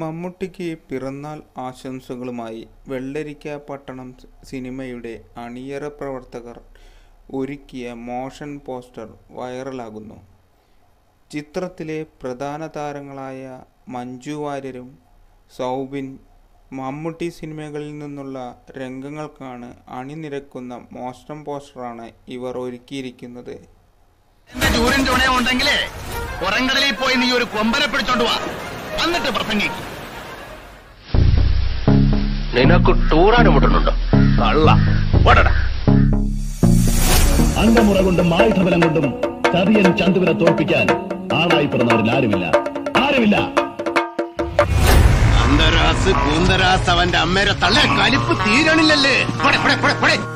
മമ്മൂട്ടിക്ക് പിറന്നാൾ ആശംസകളുമായി വെള്ളരിക്ക പട്ടണം സിനിമയുടെ അണിയറ പ്രവർത്തകർ ഒരുക്കിയ മോഷൻ പോസ്റ്റർ വൈറലാകുന്നു. ചിത്രത്തിലെ പ്രധാന താരങ്ങളായ മഞ്ജു വാര്യരും സൗബിൻ മമ്മൂട്ടി സിനിമകളിൽ നിന്നുള്ള രംഗങ്ങൾക്കാണ് അണിനിരക്കുന്ന മോഷൻ പോസ്റ്ററാണ് ഇവർ ഒരുക്കിയിരിക്കുന്നത്. ഉണ്ടെങ്കിൽ പോയി നീ ഒരു കൊമ്പനെ പിടിച്ചോണ്ട് വാ. എന്നിട്ട് പ്രസംഗിക്കും. നിനക്ക് ടൂറാനും വിടുന്നുണ്ടോ കള്ള. വടട. അണ്ടമുറ കൊണ്ടും ആയുധബലം കൊണ്ടും ചതിയൻ ചന്തുവിനെ തോൽപ്പിക്കാൻ ആളായി പിറന്നവരിൽ ആരുമില്ല. ആരുമില്ല. അന്തരാസ് കൂന്തരാസ് അവന്റെ അമ്മേരെ തള്ളേ കലിപ്പ് തീരണില്ലല്ലേ? പോടെ, പോടെ, പോടെ, പോടെ.